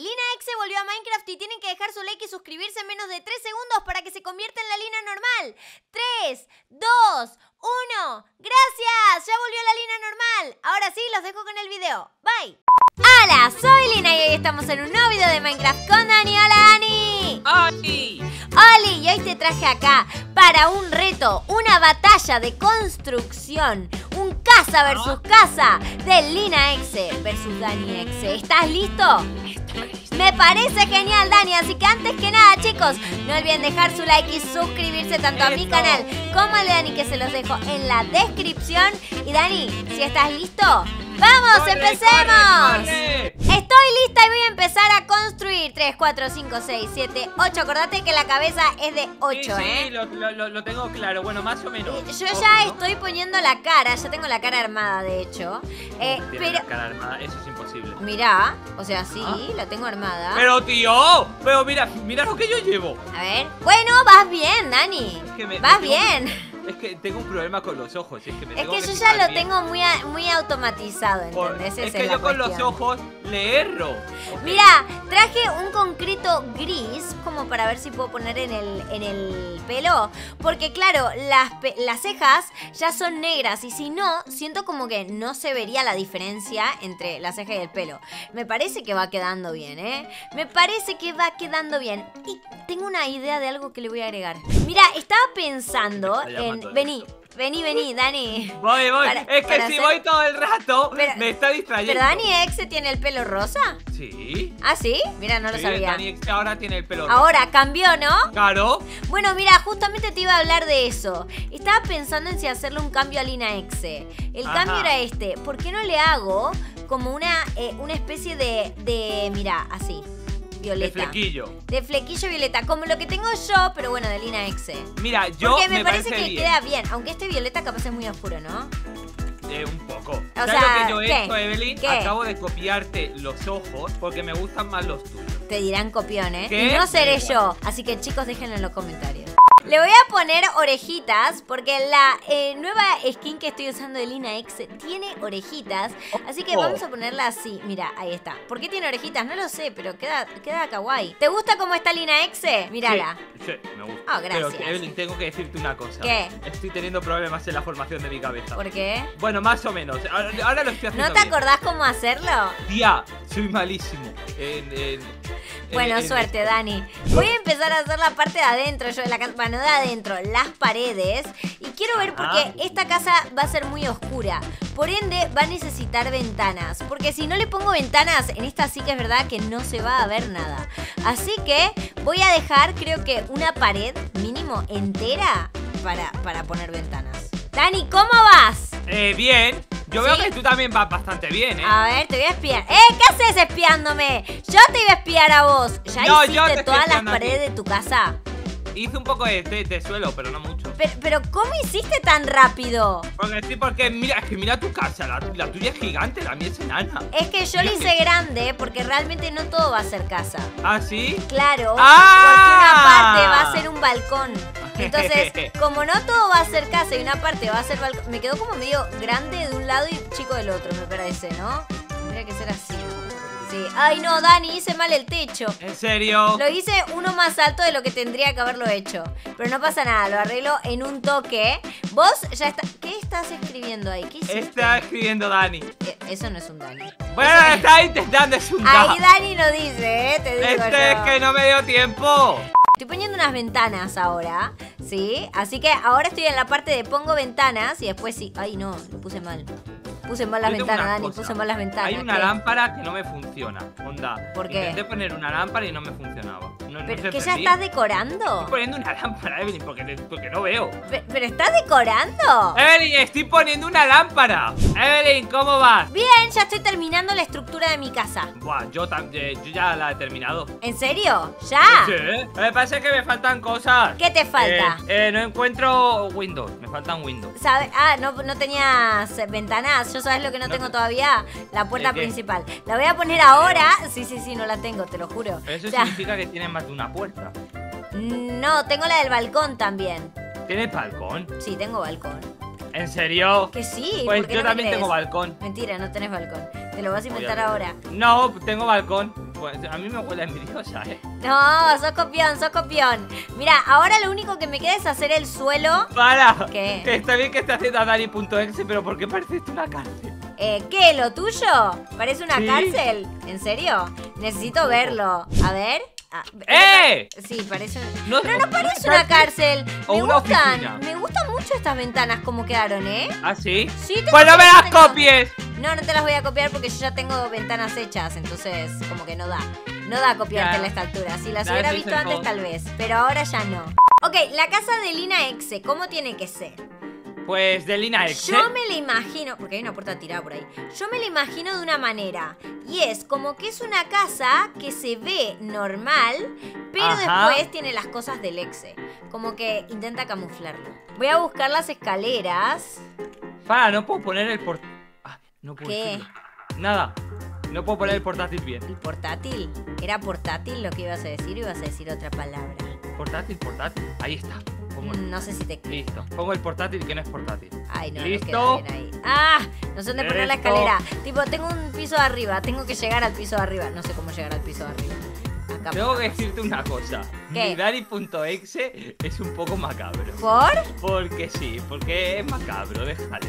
Lina X se volvió a Minecraft y tienen que dejar su like y suscribirse en menos de 3 segundos para que se convierta en la Lina normal. 3, 2, 1. ¡Gracias! Ya volvió la Lina normal. Ahora sí, los dejo con el video. Bye. Hola, soy Lina y hoy estamos en un nuevo video de Minecraft con Dani. Hola, Dani. ¡Ay! Oli, y hoy te traje acá para un reto, una batalla de construcción, un casa versus casa de Lina Exe versus Dani Exe. ¿Estás listo? Me parece genial, Dani, así que antes que nada, chicos, no olviden dejar su like y suscribirse tanto a mi canal como al de Dani, que se los dejo en la descripción. Y Dani, si estás listo, ¡vamos, ¡Corre, empecemos! corre, corre! Estoy lista y voy a empezar a construir 3, 4, 5, 6, 7, 8 Acordate que la cabeza es de 8, Sí, sí, ¿eh? lo, lo- lo- tengo claro. Bueno, más o menos. Eh, Yo ya ¿no? estoy poniendo la cara, ya tengo la cara armada de hecho. Eh, pero, la cara armada, Eso es imposible. mirá, o sea, sí, Ah. la tengo armada. Pero tío, pero mira, mira lo que yo llevo. A ver, bueno, vas bien, Dani. Es que me- vas me tengo- bien. Es que tengo un problema con los ojos. Es que, me Es tengo que yo ya lo bien. tengo muy, muy automatizado, Por- ¿entendés? es Esa que yo con los cuestión. ojos Mira, traje un concreto gris como para ver si puedo poner en el, en el pelo. Porque claro, las, las cejas ya son negras y si no, siento como que no se vería la diferencia entre la ceja y el pelo. Me parece que va quedando bien, ¿eh? Me parece que va quedando bien. Y tengo una idea de algo que le voy a agregar. Mira, estaba pensando en... Vení, vení, vení, Dani. Voy, voy. Para- es que si hacer- voy todo el rato, Pero- me está distrayendo. ¿Pero Dani Exe tiene el pelo rosa? Sí. ¿Ah, sí? Mira, no lo sabía. Dani X ahora tiene el pelo rojo. Ahora cambió, ¿no? Claro. Bueno, mira, justamente te iba a hablar de eso. Estaba pensando en si hacerle un cambio a Lina Exe. El Ajá. cambio era este. ¿Por qué no le hago como una, eh, una especie de, de, mira, así, Violeta. flequillo. De flequillo violeta, como lo que tengo yo, pero bueno, de Lina Exe. Mira, yo Porque me, me parece, parece que bien. queda bien, aunque este violeta capaz es muy oscuro, ¿no? Eh, un poco. O ¿Sabes sea, lo que yo he hecho, Evelyn? ¿Qué? Acabo de copiarte los ojos porque me gustan más los tuyos. Te dirán copión, ¿eh? No seré yo. Así que chicos, déjenlo en los comentarios. Le voy a poner orejitas porque la eh, nueva skin que estoy usando de Lina X tiene orejitas. Así que Oh. vamos a ponerla así. Mira, ahí está. ¿Por qué tiene orejitas? No lo sé, pero queda, queda kawaii. ¿Te gusta cómo está Lina X? Mírala. Sí, sí, me gusta. Ah, gracias. Pero, Evelyn, tengo que decirte una cosa. ¿Qué? Estoy teniendo problemas en la formación de mi cabeza. ¿Por qué? Bueno, más o menos. Ahora, ahora lo estoy haciendo ¿No te bien. acordás cómo hacerlo? Tía, soy malísimo. En, en- Bueno, en- en suerte, esto. Dani. Voy a empezar a hacer la parte de adentro, yo de la casa, bueno, de adentro, las paredes. Y quiero ver porque esta casa va a ser muy oscura. Por ende, va a necesitar ventanas. Porque si no le pongo ventanas, en esta sí que es verdad que no se va a ver nada. Así que voy a dejar, creo que una pared mínimo entera para, para poner ventanas. Dani, ¿cómo vas? Eh, bien. Yo veo ¿Sí? que tú también vas bastante bien, ¿eh? A ver, te voy a espiar. ¡Eh! ¿Qué haces espiándome? Yo te iba a espiar a vos. ¿Ya No, hiciste todas las paredes de tu casa? Hice un poco de, de- de suelo, pero no mucho. Pero, pero ¿cómo hiciste tan rápido? Porque sí, porque mira, es que mira tu casa, la, la tuya es gigante, la mía es enana. Es que yo lo Mira hice grande porque realmente no todo va a ser casa. ¿Ah, sí? Claro, ¡Ah! porque una parte va a ser un balcón. Entonces, como no todo va a ser casa y una parte va a ser balcón, me quedó como medio grande de un lado y chico del otro, me parece, ¿no? Tendría que ser así. Sí. Ay, no, Dani, hice mal el techo. ¿En serio? Lo hice uno más alto de lo que tendría que haberlo hecho. Pero no pasa nada, lo arreglo en un toque. Vos ya está. ¿Qué estás escribiendo ahí? ¿Qué hiciste? Está escribiendo Dani. Eh, Eso no es un Dani. Bueno, Eso- está intentando, es un Ahí da. Dani no dice, ¿eh? Te digo Este yo. es que no me dio tiempo. Estoy poniendo unas ventanas ahora, ¿sí? Así que ahora estoy en la parte de pongo ventanas y después sí. Ay, no, lo puse mal. Puse mal las ventanas, Dani, cosa. puse mal las ventanas. Hay una ¿qué? lámpara que no me funciona. Onda. ¿Por qué? Intenté poner una lámpara y no me funcionaba. No, no ¿Pero se que ya estás decorando? Estoy poniendo una lámpara, Evelyn, porque, porque no veo. Pe- ¿Pero estás decorando? Evelyn, estoy poniendo una lámpara. Evelyn, ¿cómo vas? Bien, ya estoy terminando la estructura de mi casa. Buah, yo, eh, yo ya la he terminado. ¿En serio? ¿Ya? Sí, me parece que me faltan cosas. ¿Qué te falta? Eh, eh, no encuentro Windows, me faltan Windows. ¿Sabe- Ah, no, no tenías eh, ventanas. Yo sabes lo que no, No tengo te- todavía. La puerta principal. La voy a poner ahora. Sí, sí, sí, no la tengo, te lo juro. Eso O sea, significa que tiene más de una puerta. no, tengo la del balcón también. ¿Tienes balcón? Sí, tengo balcón. ¿En serio? Que sí. Pues ¿por qué yo no también tengo balcón. Mentira, no tenés balcón. Te lo vas a inventar ahora. No, tengo balcón. A mí me huele envidiosa, ¿eh? No, sos copión, sos copión. Mira, ahora lo único que me queda es hacer el suelo. ¡Para! ¿Qué? Está bien que esté haciendo a Dani.exe, pero ¿por qué parece esto una cárcel? Eh, ¿Qué? ¿Lo tuyo? ¿Parece una Sí. cárcel? ¿En serio? Necesito verlo. A ver. Ah, ¡Eh! Sí, parece. No, Pero no parece una cárcel. o Me una gustan. oficina. Me gustan mucho estas ventanas como quedaron, ¿eh? ¿Ah, sí? Sí, tengo ¡Pues no me las tengo- copies! No, no te las voy a copiar porque yo ya tengo ventanas hechas, entonces como que no da. No da copiarte Ya. a esta altura. Si las Ya, hubiera visto antes tal vez, pero ahora ya no. Ok, la casa de Lina Exe, ¿cómo tiene que ser? Pues de Lina Exe. Yo me la imagino, porque hay una puerta tirada por ahí. Yo me la imagino de una manera. Y es como que es una casa que se ve normal, pero Ajá. después tiene las cosas del exe. Como que intenta camuflarlo. Voy a buscar las escaleras. Para, no puedo poner el port... Ah, no puedo ¿Qué? Nada. No puedo poner el portátil bien. ¿El portátil? ¿Era portátil lo que ibas a decir o ibas a decir otra palabra? Portátil, portátil. Ahí está. Pongo el- Mm, No sé si te... Listo. Pongo el portátil que no es portátil. Ay, no, Listo. no queda bien ahí. ¡Ah! No sé dónde poner la escalera. Tipo, tengo un piso de arriba. Tengo que llegar al piso de arriba. No sé cómo llegar al piso de arriba. Acá Tengo que decirte una cosa. ¿Qué? Mi Dani.exe es un poco macabro. ¿Por? Porque sí, porque es macabro, déjale.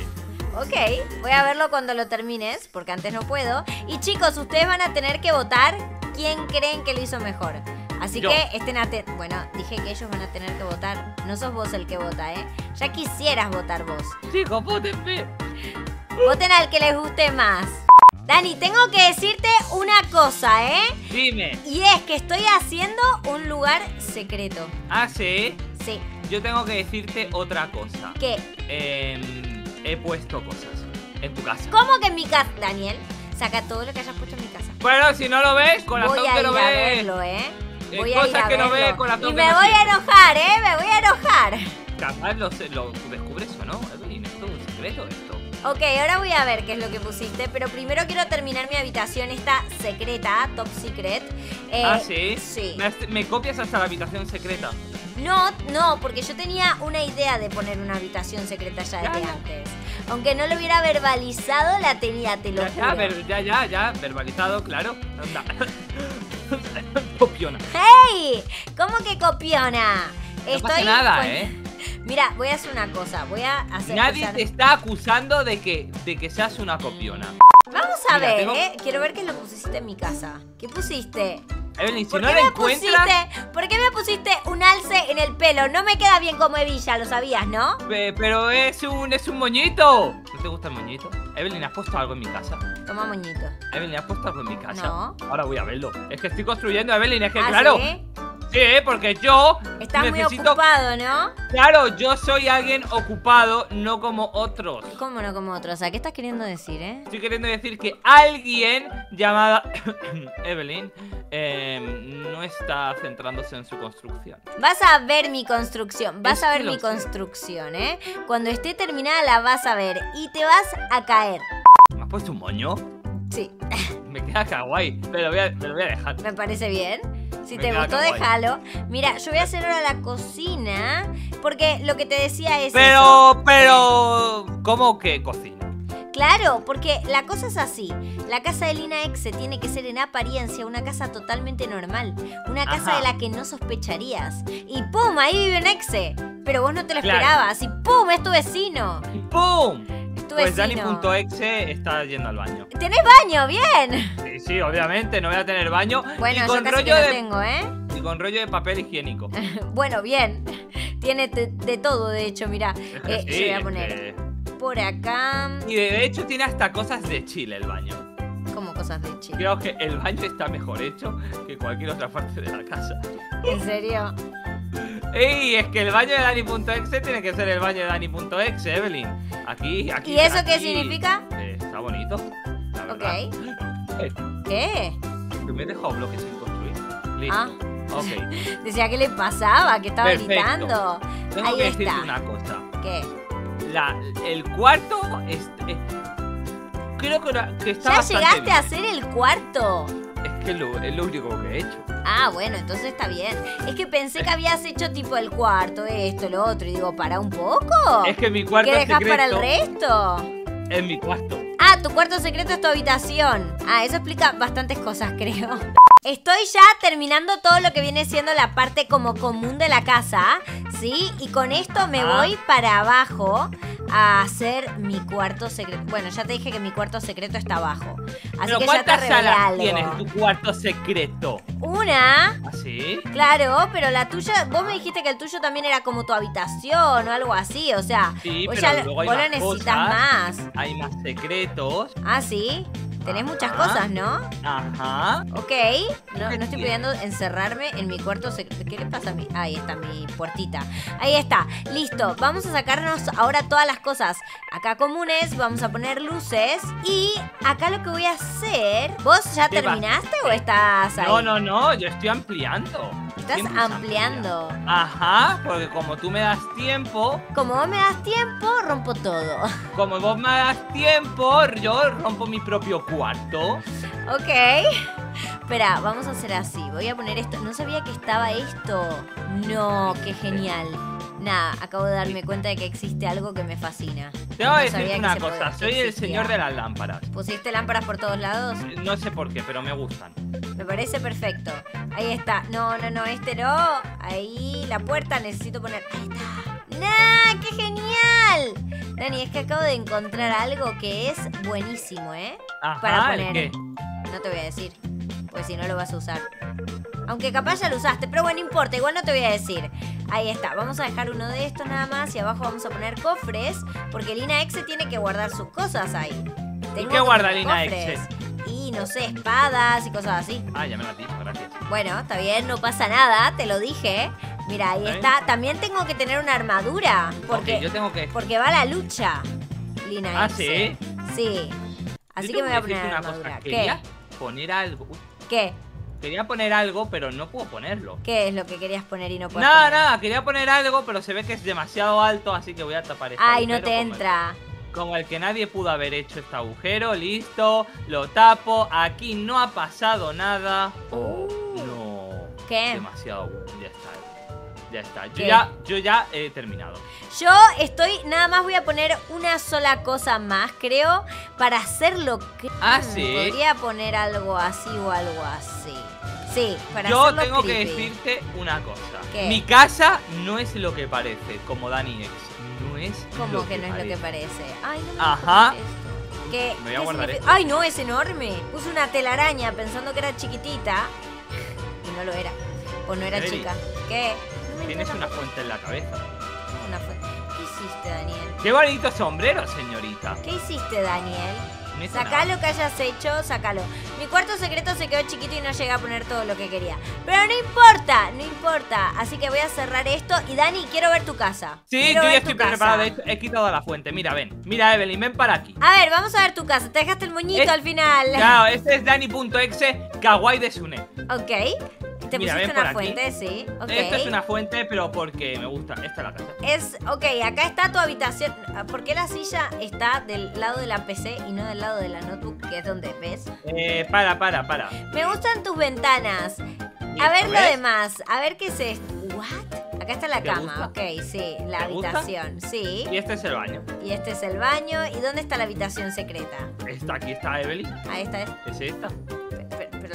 Ok, voy a verlo cuando lo termines, porque antes no puedo. Y chicos, ustedes van a tener que votar quién creen que lo hizo mejor. Así Yo. que estén atentos. Bueno, dije que ellos van a tener que votar. No sos vos el que vota, ¿eh? Ya quisieras votar vos. Chicos, votenme. Voten al que les guste más. Dani, tengo que decirte una cosa, ¿eh? Dime. Y es que estoy haciendo un lugar secreto. Ah, sí. Sí. Yo tengo que decirte otra cosa. ¿Qué? Em, he puesto cosas en tu casa. ¿Cómo que en mi casa? Daniel, saca todo lo que hayas puesto en mi casa. Bueno, si no lo ves, corazón Voy a que ir no a ves. verlo, ¿eh? Eh, Voy a ir cosas a que no ve, corazón y me voy a enojar, ¿eh? Me voy a enojar. Capaz lo, lo descubres o no. Esto es un secreto, esto. Ok, ahora voy a ver qué es lo que pusiste, pero primero quiero terminar mi habitación, esta secreta, top secret. Eh, ah, sí. Sí. Me, me copias hasta la habitación secreta. No, no, porque yo tenía una idea de poner una habitación secreta ya Ya, desde ya. antes. Aunque no lo hubiera verbalizado, la tenía, te lo Ya, juro. ya, ya, ya, ya, verbalizado, claro. Copiona. ¡Hey! ¿Cómo que copiona? No pasa nada, con- ¿eh? Mira, voy a hacer una cosa. Voy a hacer. Nadie usar- te está acusando de que, de que seas una copiona. Vamos a Mira, ver, tengo- ¿eh? Quiero ver qué lo pusiste en mi casa. ¿Qué pusiste? Evelyn, si ¿Por no qué la me encuentras, pusiste? ¿Por qué me pusiste un alce en el pelo? No me queda bien como hebilla, lo sabías, ¿no? pe- pero es un, es un moñito. ¿No te gusta el moñito? Evelyn, ¿has puesto algo en mi casa? Toma moñito. Evelyn, ¿has puesto algo en mi casa? No. Ahora voy a verlo. Es que estoy construyendo, Evelyn, es que ¿Ah, claro. sí? Sí, porque yo Estás muy necesito. ocupado, ¿no? Claro, yo soy alguien ocupado, no como otros. ¿Cómo no como otros? O sea, ¿qué estás queriendo decir, eh? Estoy queriendo decir que alguien llamada Evelyn eh, no está centrándose en su construcción. Vas a ver mi construcción, vas Es a ver mi sé. construcción, ¿eh? Cuando esté terminada la vas a ver y te vas a caer. ¿Me has puesto un moño? Sí, Me queda kawaii, pero voy a, me lo voy a dejar. me parece bien. Si te gustó, déjalo. Mira, yo voy a hacer ahora la cocina porque lo que te decía es eso. Pero, pero, ¿cómo que cocina? Claro, porque la cosa es así. La casa de Lina Exe tiene que ser en apariencia una casa totalmente normal. Una casa Ajá. de la que no sospecharías. Y ¡pum! Ahí vive un exe. Pero vos no te lo Claro. esperabas. Y ¡pum! Es tu vecino. Y ¡Pum! Tu Pues. Dani.exe está yendo al baño. ¿Tenés baño? ¡Bien! Sí, sí, obviamente, no voy a tener baño. Bueno, y yo con casi rollo que no de tengo, ¿eh? y con rollo de papel higiénico. bueno, bien. Tiene de, todo, de hecho, que Eh, sí, yo voy a poner por acá Y de hecho tiene hasta cosas de Chile el baño. como cosas de chico. Creo que el baño está mejor hecho que cualquier otra parte de la casa. ¿En serio? ¡Ey! Es que el baño de Dani.exe tiene que ser el baño de Dani.exe, Evelyn. Aquí, aquí. ¿Y eso qué significa? Eh, está bonito. La. Ok. Eh, ¿Qué? que me he dejado bloques sin construir. Listo. Ah. Ok. Decía que le pasaba, que estaba Perfecto. gritando. Tengo Ahí que decirte está. una cosa. ¿Qué? La, el cuarto es, es- creo que, que está ¿Ya bastante llegaste bien. a hacer el cuarto? Es que lo, es lo único que he hecho. Ah, bueno, entonces está bien. Es que pensé que habías hecho tipo el cuarto, esto, lo otro, y digo, para un poco. Es que mi cuarto ¿Qué dejas para el resto? es mi cuarto. Ah, tu cuarto secreto es tu habitación. Ah, eso explica bastantes cosas, creo. Estoy ya terminando todo lo que viene siendo la parte como común de la casa, ¿sí? Y con esto me Ah. voy para abajo a hacer mi cuarto secreto. Bueno, ya te dije que mi cuarto secreto está abajo. Así Pero que ya te ¿cuántas revelé algo. tienes tu cuarto secreto? Una, ¿Así? claro, pero la tuya, vos me dijiste que el tuyo también era como tu habitación o algo así, o sea, Sí, vos, pero ya, luego hay vos lo más necesitas cosas. más. Hay más secretos. Ah, sí. Tenés muchas Ajá. cosas, ¿no? Ajá. Ok. No, no estoy pudiendo encerrarme en mi cuarto secreto. ¿Qué le pasa a mí? Ahí está mi puertita. Ahí está. Listo. Vamos a sacarnos ahora todas las cosas acá comunes. Vamos a poner luces. Y acá lo que voy a hacer. ¿Vos ya terminaste o estás ahí? No, no, no, yo estoy ampliando. Estás ampliando. Ajá, porque como tú me das tiempo, Como vos me das tiempo, rompo todo. como vos me das tiempo, yo rompo mi propio cuarto. Ok. Espera, vamos a hacer así. Voy a poner esto. No sabía que estaba esto. No, qué genial. Nada, acabo de darme cuenta de que existe algo que me fascina. Te voy a decir una cosa, podía- soy el señor de las lámparas. ¿Pusiste lámparas por todos lados? No sé por qué, pero me gustan. Me parece perfecto. Ahí está. No, no, no, este no. Ahí, la puerta necesito poner. Ahí está. ¡Nah! ¡Qué genial! Dani, es que acabo de encontrar algo que es buenísimo, ¿eh? Ajá, Para ¿el poner. qué? No te voy a decir. Pues si no lo vas a usar. Aunque capaz ya lo usaste, pero bueno, no importa, igual no te voy a decir. Ahí está, vamos a dejar uno de estos nada más y abajo vamos a poner cofres, porque Lina Exe tiene que guardar sus cosas ahí. Tengo qué guarda Lina. Exe? Y no sé, espadas y cosas así. Ah, ya me la dijo, gracias. Bueno, está bien, no pasa nada, te lo dije. Mira, ahí está. También tengo que tener una armadura, porque, yo tengo que... porque va a la lucha, Lina Ah, Exe. Sí. Así yo que me voy a poner una armadura. cosa. ¿Qué? Poner algo... Uy, ¿Qué? Quería poner algo, pero no puedo ponerlo. ¿Qué es lo que querías poner y no puedes Nada, poner? nada, quería poner algo, pero se ve que es demasiado alto, así que voy a tapar este Ay, no te como el- entra. Como el que nadie pudo haber hecho este agujero, listo, lo tapo, aquí no ha pasado nada. Oh, no. ¿Qué? Demasiado, ya está. Ya está, yo ¿Qué? ya, yo ya he terminado. Yo estoy, nada más voy a poner una sola cosa más, creo, para hacerlo. Ah, Mm, ¿sí? Podría poner algo así o algo así. Sí, para Yo tengo que decirte una cosa. ¿Qué? Mi casa no es lo que parece, como Dani X. No es ¿Cómo lo que no es lo que parece. Ay, no me Ajá. esto. ¿Qué, Me voy a guardar esto. Ay, no, es enorme. Puse una telaraña pensando que era chiquitita. Y no lo era. Pues no era chica. ¿Qué? Tienes una fuente en la cabeza. una fuente. ¿Qué hiciste, Daniel? Qué bonito sombrero, señorita. ¿Qué hiciste, Daniel? No Sacá nada. lo que hayas hecho, sacalo. Mi cuarto secreto se quedó chiquito y no llegué a poner todo lo que quería. Pero no importa, no importa. Así que voy a cerrar esto. Y Dani, quiero ver tu casa. Sí, Quiero yo ya estoy preparado. He quitado la fuente. Mira, ven. Mira, Evelyn, ven para aquí. A ver, vamos a ver tu casa. Te dejaste el moñito Es- al final. Claro, este es Dani.exe Kawaii de Sune. Ok. Te Mira, pusiste una aquí. fuente, sí. Ok. Esto es una fuente, pero porque me gusta. Esta es la casa. Es, ok, acá está tu habitación. ¿Por qué la silla está del lado de la PC y no del lado de la notebook, que es donde ves? Eh, para, para, para. Me gustan tus ventanas. ¿Y A ver lo demás. A ver qué es esto. ¿What? Acá está la ¿Te cama. gusta? Ok, sí. La habitación. Sí. Y este es el baño. Y este es el baño. ¿Y dónde está la habitación secreta? Esta, aquí está Evelyn. Ahí está. Es. Es esta.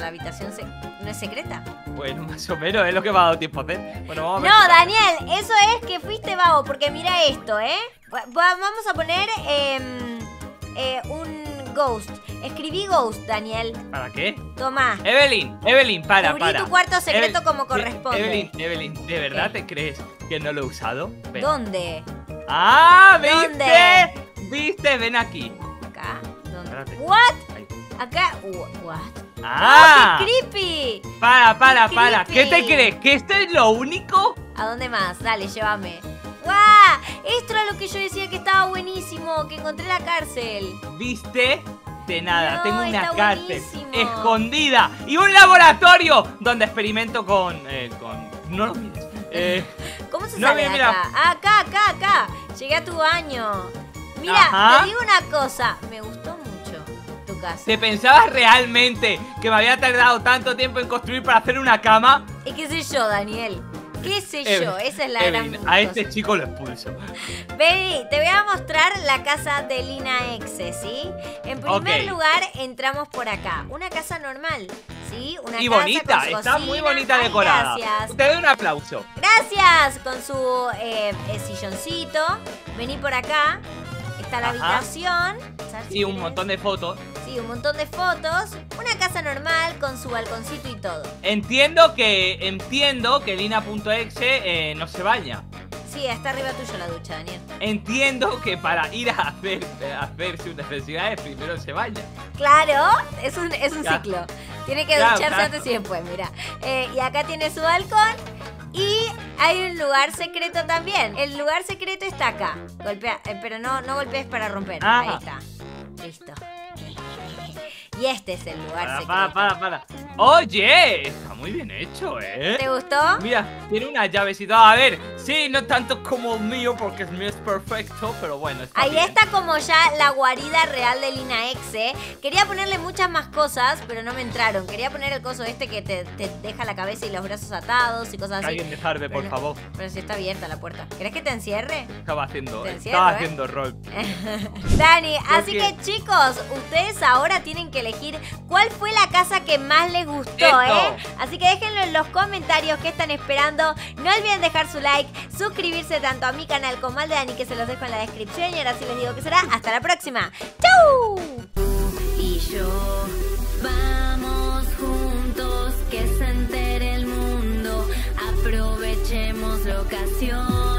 Habitación se- no es secreta. Bueno, más o menos es lo que me ha dado tiempo a hacer. Bueno, vamos a ver. No. Daniel, eso es que fuiste vago, porque mira esto, ¿eh? Va- va- Vamos a poner em, eh, un ghost. Escribí ghost, Daniel. ¿Para qué? Toma. Evelyn, Evelyn, para, Cubrí para. tu cuarto secreto como de- corresponde. Evelyn, Evelyn, ¿de verdad ¿Qué? te crees que no lo he usado? Ven. ¿Dónde? ¡Ah! ¿Viste? ¿Dónde? ¿Viste? Ven aquí. Acá. ¿Dónde? Espérate. ¿What? Acá. Wh- ¿What? ¡Ah! ¡Oh, qué creepy! Para, para, Qué para. ¿Qué te crees? ¿Que esto es lo único? ¿A dónde más? Dale, llévame. ¡Guau! Esto era lo que yo decía que estaba buenísimo, que encontré la cárcel. ¿Viste? De nada, No, tengo una cárcel buenísimo. escondida y un laboratorio donde experimento con. Eh, con. No lo mires. Eh, ¿Cómo se No, sale mira, acá? Ah, acá, acá, acá. Llegué a tu baño. Mira, Ajá. te digo una cosa. Me gustó tu casa. ¿Te pensabas realmente que me había tardado tanto tiempo en construir para hacer una cama? ¿Y qué sé yo, Daniel? ¿Qué sé Evelyn, yo? Esa es la Evelyn, gran a este chico lo expulso. Vení, te voy a mostrar la casa de Lina Exe, ¿sí? En primer lugar, entramos por acá. Una casa normal, ¿sí? Una Y casa bonita, con su está muy bonita Ay, decorada. Gracias. Te doy un aplauso. Gracias, con su eh, eh, silloncito. Vení por acá. Está la Ajá. habitación. ¿Sabes si Y un querés? montón de fotos. Sí, un montón de fotos. Una casa normal con su balconcito y todo. Entiendo que entiendo que Lina.exe eh, no se baña. Sí, está arriba tuyo la ducha, Daniel. Entiendo que para ir a hacer a hacerse unas necesidades primero se baña. Claro, es un, es un ciclo. Tiene que ducharse claro. antes y después, mira. Eh, y acá tiene su balcón. Y hay un lugar secreto también. El lugar secreto está acá. Golpea, eh, pero no, no golpees para romper. Ah. Ahí está. Listo. Y este es el lugar Para, secreto. para, para, para. Oye, muy bien hecho, ¿eh? ¿Te gustó? Mira, tiene una llavecita. A ver, sí, no tanto como el mío, porque el mío es perfecto, pero bueno, está Ahí bien. está como ya la guarida real de Lina Exe. Quería ponerle muchas más cosas, pero no me entraron. Quería poner el coso este que te, te deja la cabeza y los brazos atados y cosas así. alguien desarme, por Pero- favor. Pero si está abierta la puerta. ¿Querés que te encierre? Estaba haciendo, Te estaba ¿eh? haciendo rol. Dani, así que- que chicos, ustedes ahora tienen que elegir cuál fue la casa que más les gustó, Esto. ¿eh? Así que déjenlo en los comentarios que están esperando. No olviden dejar su like, suscribirse tanto a mi canal como al de Dani, que se los dejo en la descripción. Y ahora sí les digo que será. Hasta la próxima. ¡Chau! y yo vamos juntos que se entere el mundo aprovechemos la ocasión